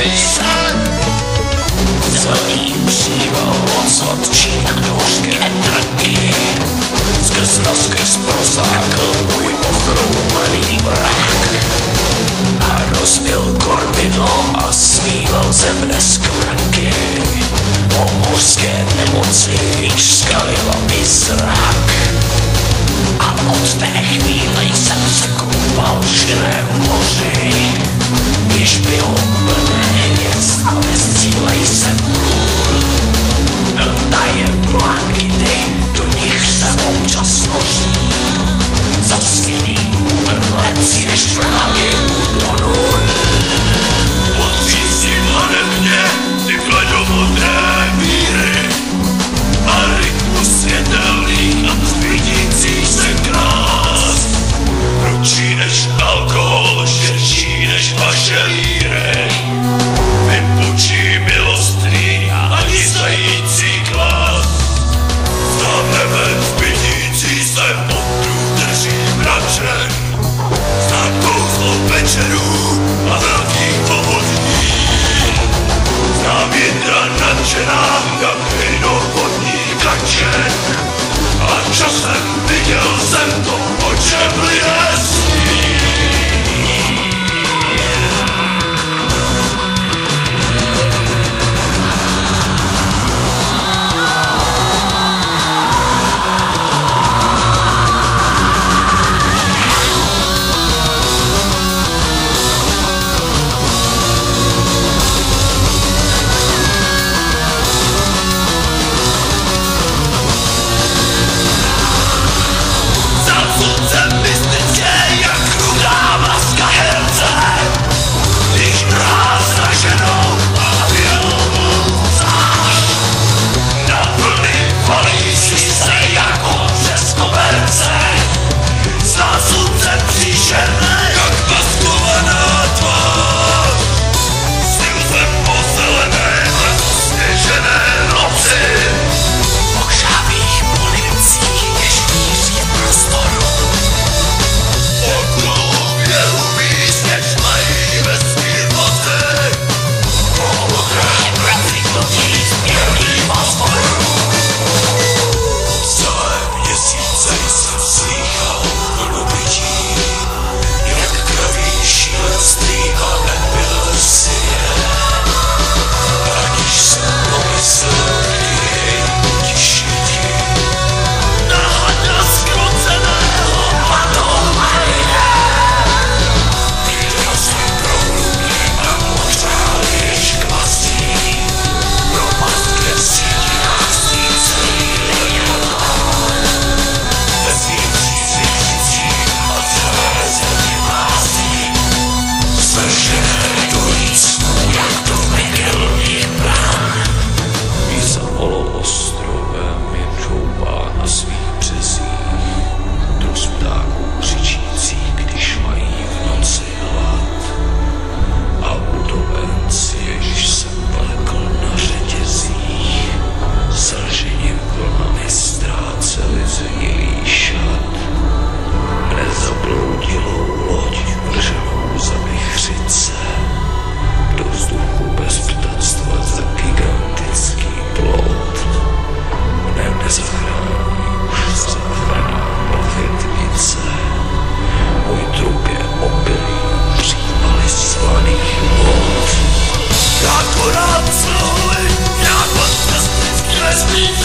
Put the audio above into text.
me. You.